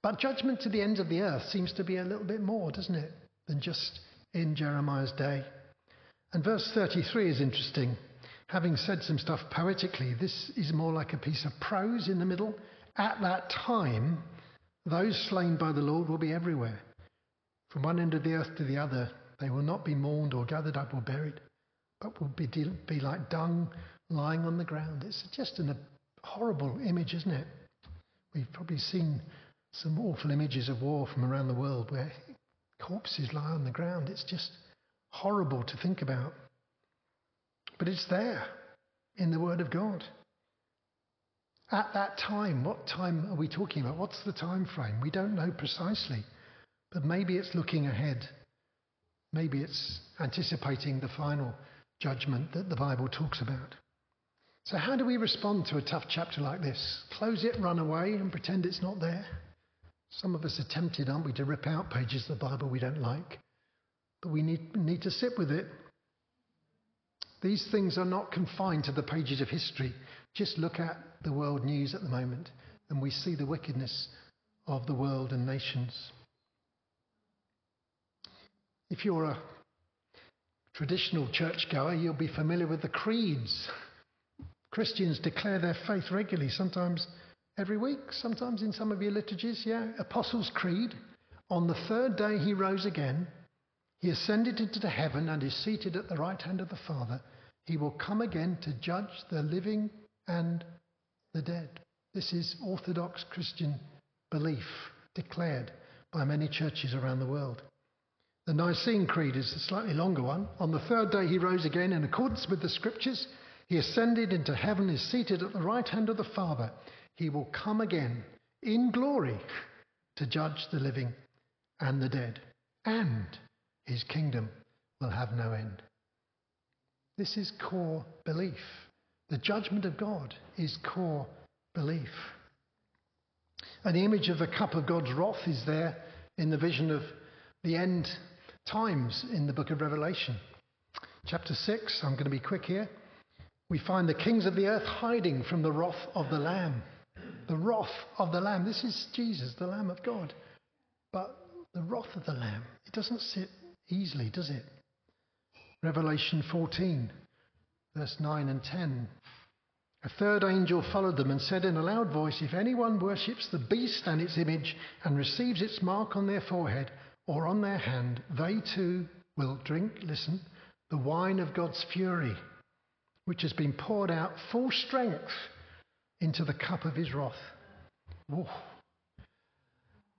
But judgment to the ends of the earth seems to be a little bit more, doesn't it, than just in Jeremiah's day. And verse 33 is interesting. Having said some stuff poetically, this is more like a piece of prose in the middle. At that time, those slain by the Lord will be everywhere. From one end of the earth to the other, they will not be mourned or gathered up or buried, but will be, be like dung lying on the ground. It's just a horrible image, isn't it? We've probably seen some awful images of war from around the world where corpses lie on the ground. It's just horrible to think about. But it's there in the Word of God. At that time, what time are we talking about? What's the time frame? We don't know precisely, but maybe it's looking ahead. Maybe it's anticipating the final judgment that the Bible talks about. So, how do we respond to a tough chapter like this? Close it, run away, and pretend it's not there? Some of us are tempted, aren't we, to rip out pages of the Bible we don't like. But we need, need to sit with it. These things are not confined to the pages of history. Just look at the world news at the moment, and we see the wickedness of the world and nations. If you're a traditional churchgoer, you'll be familiar with the creeds. Christians declare their faith regularly, sometimes every week, sometimes in some of your liturgies. Yeah, Apostles' Creed. On the third day he rose again. He ascended into the heaven and is seated at the right hand of the Father. He will come again to judge the living and the dead. This is Orthodox Christian belief declared by many churches around the world. The Nicene Creed is a slightly longer one. On the third day he rose again in accordance with the Scriptures. He ascended into heaven, is seated at the right hand of the Father. He will come again in glory to judge the living and the dead. And his kingdom will have no end. This is core belief. The judgment of God is core belief. And the image of the cup of God's wrath is there in the vision of the end times in the book of Revelation. Chapter 6, I'm going to be quick here. We find the kings of the earth hiding from the wrath of the Lamb. The wrath of the Lamb. This is Jesus, the Lamb of God. But the wrath of the Lamb, it doesn't sit easily, does it? Revelation 14, verse 9 and 10. A third angel followed them and said in a loud voice, If anyone worships the beast and its image and receives its mark on their forehead or on their hand, they too will drink, listen, the wine of God's fury, which has been poured out full strength into the cup of his wrath.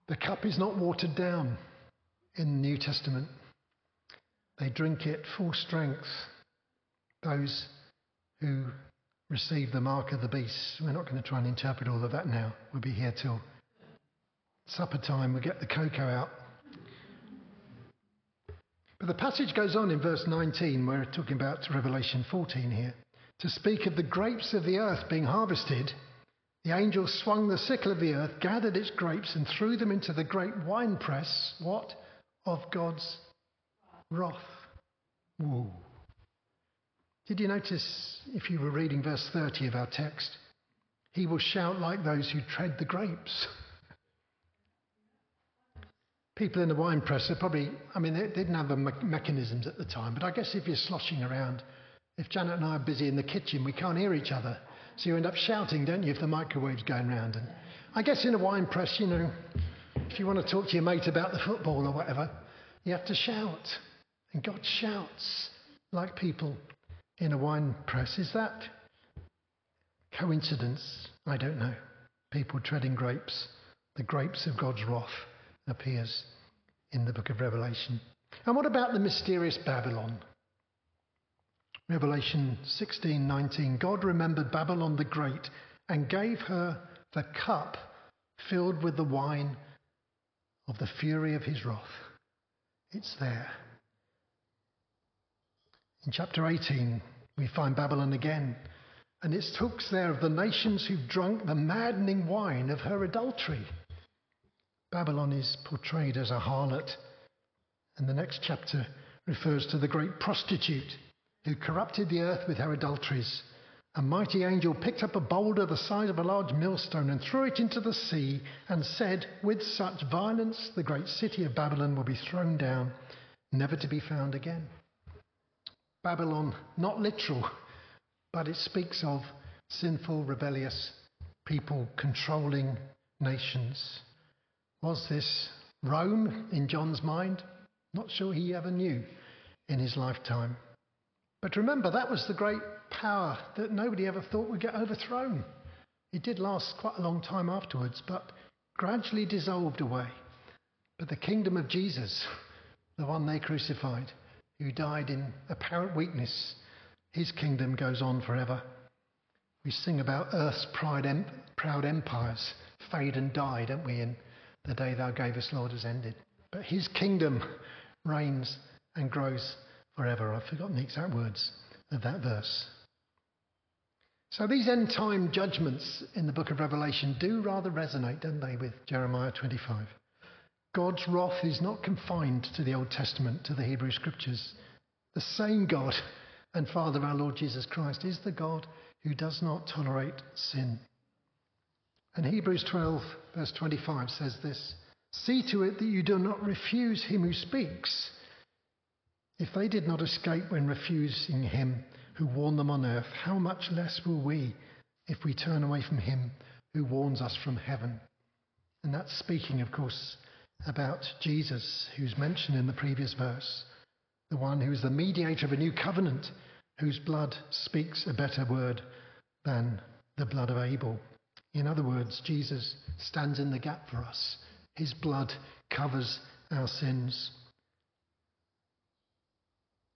The cup is not watered down in the New Testament. They drink it full strength. Those who receive the mark of the beast. We're not going to try and interpret all of that now. We'll be here till supper time. We'll get the cocoa out. But the passage goes on in verse 19, we're talking about Revelation 14 here. To speak of the grapes of the earth being harvested, the angel swung the sickle of the earth, gathered its grapes, and threw them into the great winepress, what? Of God's wrath. Did you notice, if you were reading verse 30 of our text, he will shout like those who tread the grapes? (laughs) People in the wine press are probably, I mean, they didn't have the me- mechanisms at the time, but I guess if you're sloshing around, if Janet and I are busy in the kitchen, we can't hear each other. So you end up shouting, don't you, if the microwave's going round. And I guess in a wine press, you know, if you want to talk to your mate about the football or whatever, you have to shout. And God shouts like people in a wine press. Is that coincidence? I don't know. People treading grapes. The grapes of God's wrath appears in the book of Revelation. And what about the mysterious Babylon? Revelation 16:19 God remembered Babylon the great and gave her the cup filled with the wine of the fury of his wrath. It's there. In chapter 18, we find Babylon again, and it talks there of the nations who've drunk the maddening wine of her adultery. Babylon is portrayed as a harlot, and the next chapter refers to the great prostitute who corrupted the earth with her adulteries. A mighty angel picked up a boulder the size of a large millstone and threw it into the sea and said, With such violence, the great city of Babylon will be thrown down, never to be found again. Babylon, not literal, but it speaks of sinful, rebellious people controlling nations. Was this Rome in John's mind? Not sure he ever knew in his lifetime. But remember, that was the great power that nobody ever thought would get overthrown. It did last quite a long time afterwards, but gradually dissolved away. But the kingdom of Jesus, (laughs) the one they crucified, who died in apparent weakness, his kingdom goes on forever. We sing about earth's em- proud empires fade and die, don't we? In the day thou gavest, Lord, has ended. But his kingdom reigns and grows forever. I've forgotten the exact words of that verse. So these end time judgments in the book of Revelation do rather resonate, don't they, with Jeremiah 25. God's wrath is not confined to the Old Testament, to the Hebrew Scriptures. The same God and Father our Lord Jesus Christ is the God who does not tolerate sin. And Hebrews 12, verse 25 says this See to it that you do not refuse him who speaks. If they did not escape when refusing him who warned them on earth, how much less will we if we turn away from him who warns us from heaven? And that's speaking, of course, about Jesus, who's mentioned in the previous verse, the one who is the mediator of a new covenant, whose blood speaks a better word than the blood of Abel. In other words, Jesus stands in the gap for us. His blood covers our sins.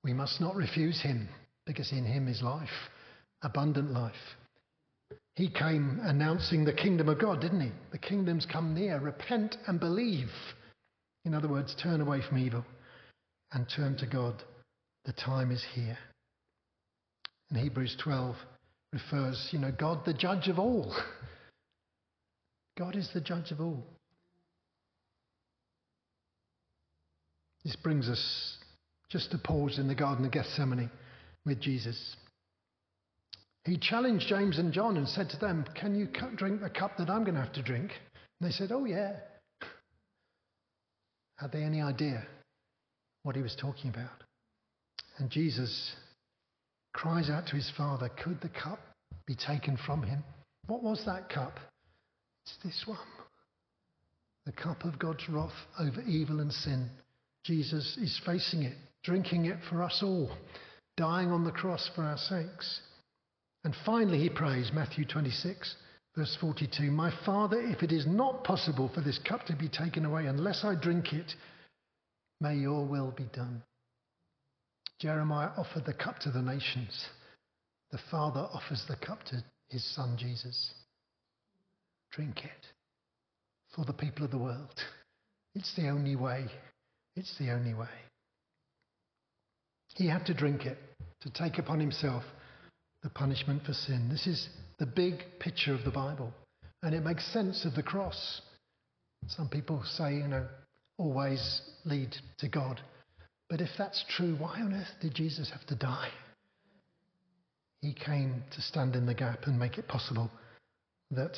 We must not refuse him because in him is life, abundant life. He came announcing the kingdom of God, didn't he? The kingdom's come near. Repent and believe. In other words, turn away from evil and turn to God. The time is here. And Hebrews 12 refers, you know, God the judge of all. (laughs) God is the judge of all. This brings us just to pause in the Garden of Gethsemane with Jesus. He challenged James and John and said to them, Can you drink the cup that I'm going to have to drink? And they said, Oh, yeah. Had they any idea what he was talking about? And Jesus cries out to his Father, Could the cup be taken from him? What was that cup? It's this one the cup of God's wrath over evil and sin. Jesus is facing it, drinking it for us all, dying on the cross for our sakes. And finally, he prays, Matthew 26, verse 42 My Father, if it is not possible for this cup to be taken away unless I drink it, may your will be done. Jeremiah offered the cup to the nations. The Father offers the cup to his Son Jesus. Drink it for the people of the world. It's the only way. It's the only way. He had to drink it to take upon himself the punishment for sin. This is the big picture of the Bible, and it makes sense of the cross. Some people say, you know, always lead to God. But if that's true, why on earth did Jesus have to die? He came to stand in the gap and make it possible that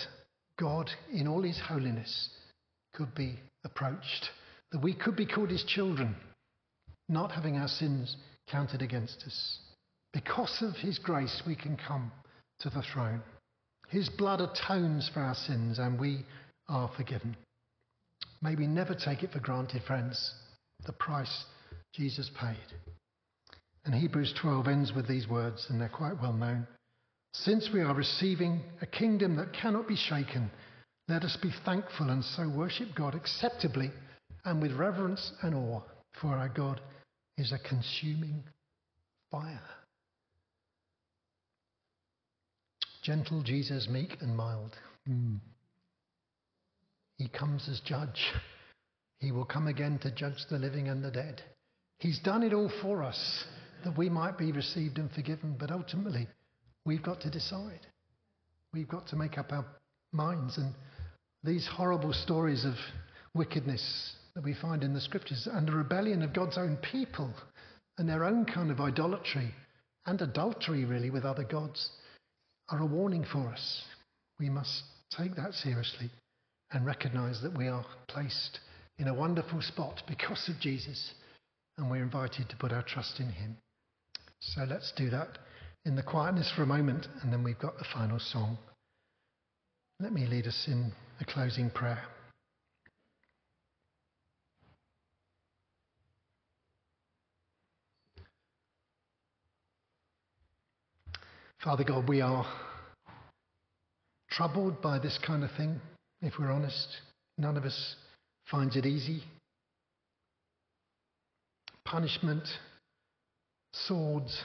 God, in all his holiness, could be approached, that we could be called his children, not having our sins counted against us. Because of his grace, we can come to the throne. His blood atones for our sins, and we are forgiven. May we never take it for granted, friends, the price Jesus paid. And Hebrews 12 ends with these words, and they're quite well known. Since we are receiving a kingdom that cannot be shaken, let us be thankful and so worship God acceptably and with reverence and awe, for our God is a consuming fire. Gentle Jesus, meek and mild. Mm. He comes as judge. He will come again to judge the living and the dead. He's done it all for us that we might be received and forgiven, but ultimately we've got to decide. We've got to make up our minds. And these horrible stories of wickedness that we find in the scriptures and the rebellion of God's own people and their own kind of idolatry and adultery, really, with other gods are a warning for us. We must take that seriously and recognize that we are placed in a wonderful spot because of Jesus and we're invited to put our trust in Him. So let's do that in the quietness for a moment, and then we've got the final song. Let me lead us in a closing prayer. Father God, we are troubled by this kind of thing, if we're honest. None of us finds it easy punishment, swords,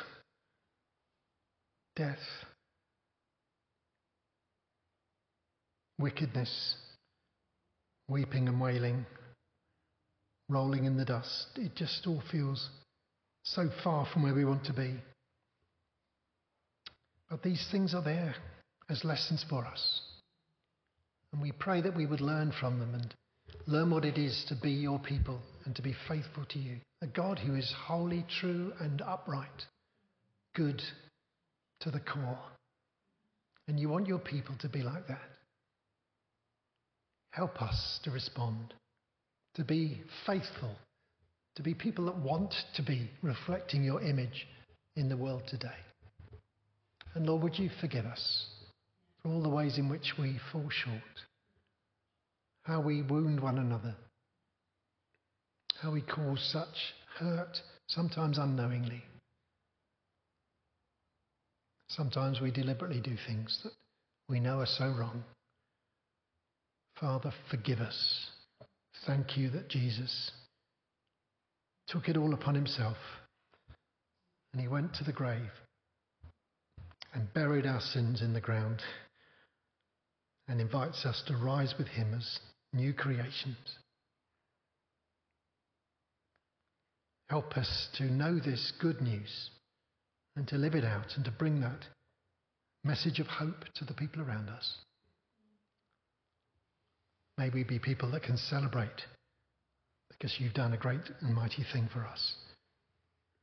death, wickedness, weeping and wailing, rolling in the dust. It just all feels so far from where we want to be. But these things are there as lessons for us. And we pray that we would learn from them and learn what it is to be your people and to be faithful to you. A God who is holy, true, and upright, good to the core. And you want your people to be like that. Help us to respond, to be faithful, to be people that want to be reflecting your image in the world today. And Lord, would you forgive us for all the ways in which we fall short, how we wound one another how we cause such hurt, sometimes unknowingly. Sometimes we deliberately do things that we know are so wrong. Father, forgive us. Thank you that Jesus took it all upon himself and he went to the grave and buried our sins in the ground and invites us to rise with him as new creations. Help us to know this good news and to live it out and to bring that message of hope to the people around us. May we be people that can celebrate because you've done a great and mighty thing for us.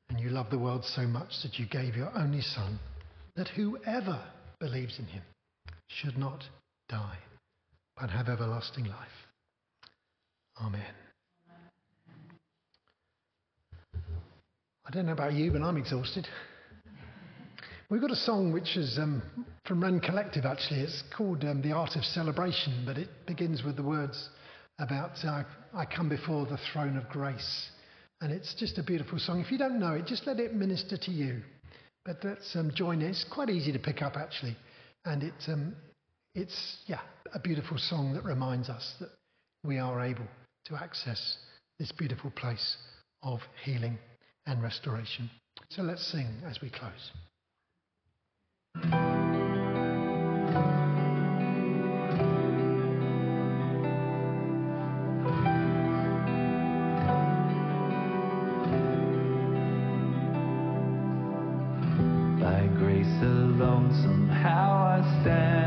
And you love the world so much that you gave your only Son, that whoever believes in him should not die, but have everlasting life. Amen. I don't know about you, but I'm exhausted. We've got a song which is um, from Rend Collective, actually. It's called um, The Art of Celebration, but it begins with the words about uh, I come before the throne of grace. And it's just a beautiful song. If you don't know it, just let it minister to you. But let's um, join in. It's quite easy to pick up, actually. And it, um, it's, yeah, a beautiful song that reminds us that we are able to access this beautiful place of healing and restoration. So let's sing as we close. Somehow I stand.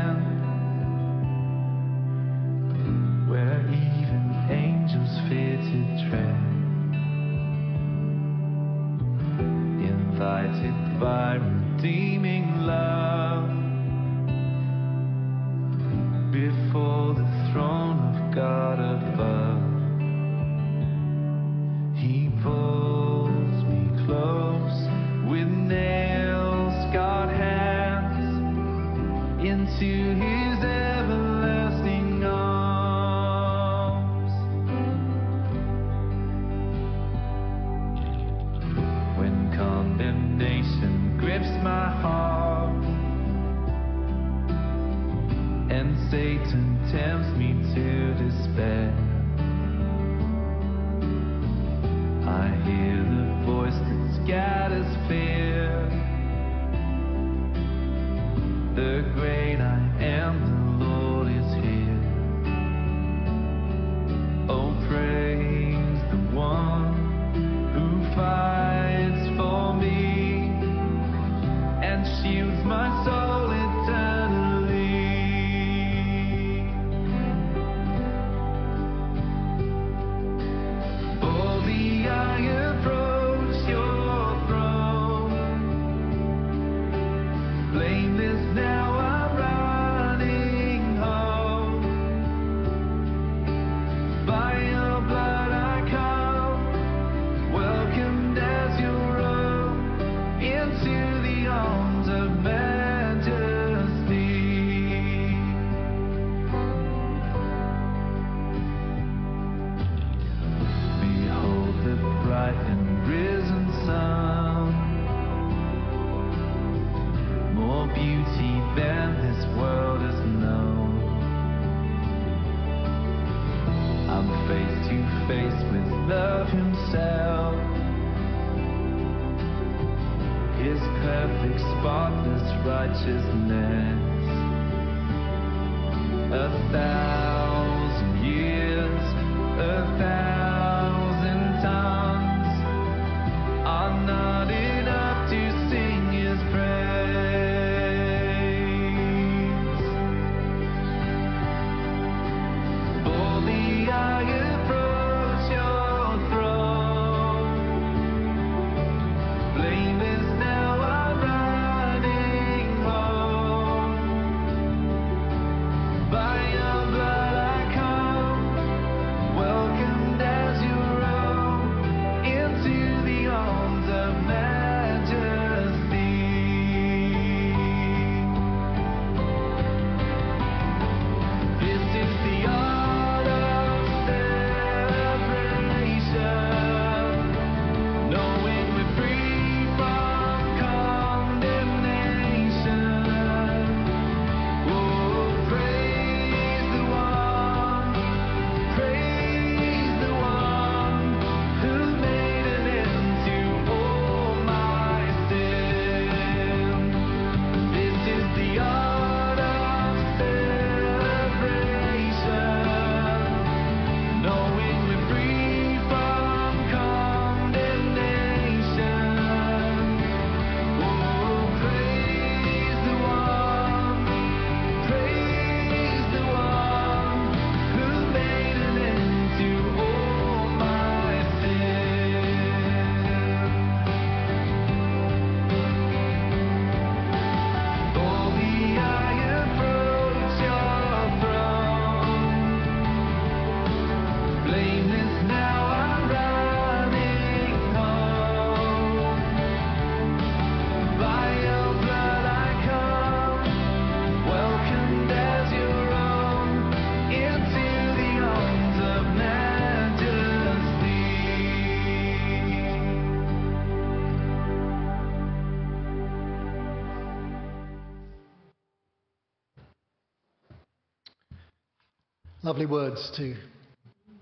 Lovely words to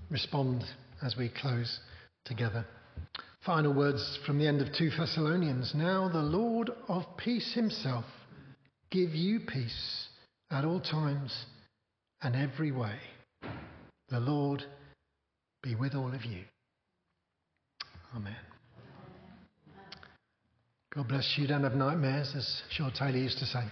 respond as we close together. Final words from the end of 2 Thessalonians. Now the Lord of peace himself give you peace at all times and every way. The Lord be with all of you. Amen. God bless you. Don't have nightmares, as Shaw Taylor used to say.